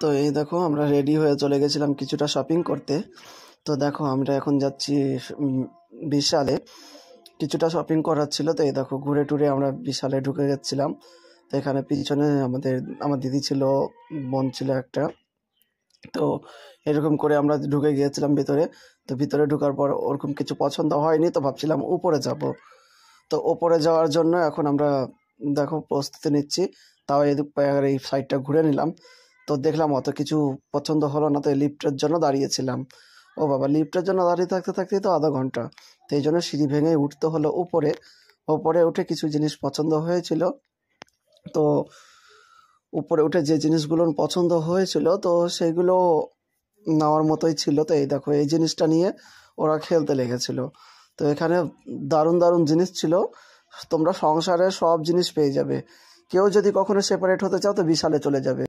তো এই দেখো, আমরা রেডি হয়ে চলে গেছিলাম কিছুটা শপিং করতে। তো দেখো, আমরা এখন যাচ্ছি বিশালে। কিছুটা শপিং করার ছিল, তো এই দেখো, ঘুরে টুরে আমরা বিশালে ঢুকে গেছিলাম। তো এখানে পিছনে আমাদের, আমার দিদি ছিল, বোন ছিল একটা। তো এরকম করে আমরা ঢুকে গিয়েছিলাম ভিতরে। তো ভিতরে ঢুকার পর ওরকম কিছু পছন্দ হয়নি, তো ভাবছিলাম উপরে যাব। তো ওপরে যাওয়ার জন্য এখন আমরা, দেখো, প্রস্তুতি নিচ্ছি। তাও এই সাইডটা ঘুরে নিলাম। তো দেখলাম অত কিছু পছন্দ হলো না তো লিফ্টের জন্য দাঁড়িয়েছিলাম। ও বাবা, লিফটের জন্য দাঁড়িয়ে থাকতে থাকতেই তো আধা ঘণ্টা। তো এই জন্য সিঁড়ি ভেঙে উঠতে হলো উপরে। ওপরে উঠে কিছু জিনিস পছন্দ হয়েছিল। তো উপরে উঠে যে জিনিসগুলো পছন্দ হয়েছিল, তো সেগুলো নেওয়ার মতোই ছিল। তো এই দেখো, এই জিনিসটা নিয়ে ওরা খেলতে লেগেছিল। তো এখানে দারুণ দারুণ জিনিস ছিল। তোমরা সংসারে সব জিনিস পেয়ে যাবে। কেউ যদি কখনো সেপারেট হতে চাও, তো বিশালে চলে যাবে।